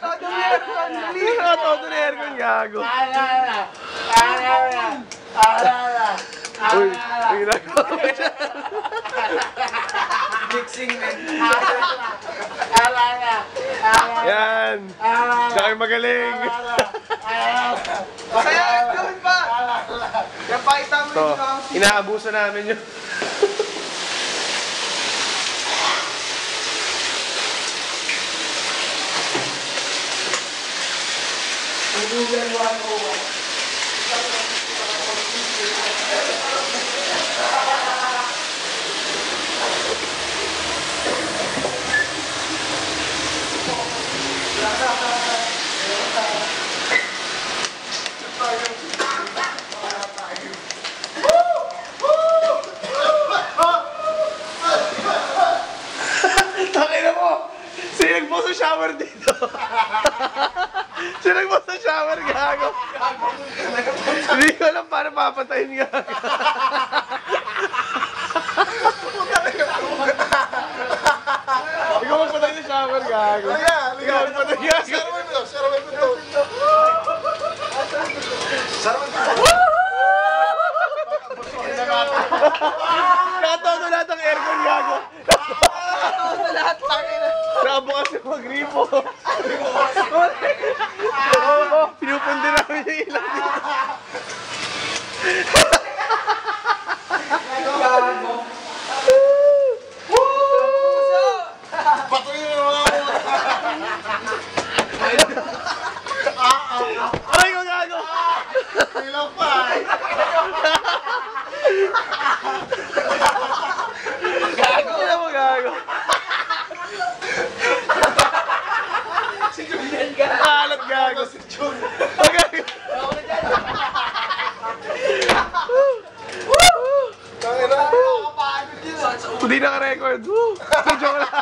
Todo may aircon, dali. Ah, Todo na aircon, gago. Uy, ang ginagawa mo dyan. Mixing, man. Yan. Siya kayo magaling. Kaya gawin pa. Kaya pakita mo sound. inaabuso namin yun. Takina mo! Sino nagbukas sa shower dito? Sino nagbukas sa shower, gago? Hindi ko alam paano papatayin gago. Ikaw magpatay sa shower, gago. Ikaw magpatay, gago. Nakatodo lahat ng aircon, gago. Todo lahat, na. Nakabukas yung magripo. Oo, pinupundi namin yung ilaw dito. Ay, ko gago! Gago! Ano mo gago? Si Julian ka. Gago. Si Jun. Hindi naka-record. Woo! Joke lang.